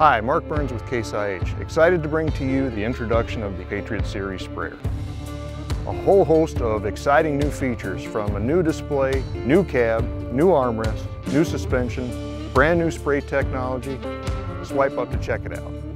Hi, Mark Burns with Case IH. Excited to bring to you the introduction of the Patriot Series sprayer. A whole host of exciting new features from a new display, new cab, new armrest, new suspension, brand new spray technology. Swipe up to check it out.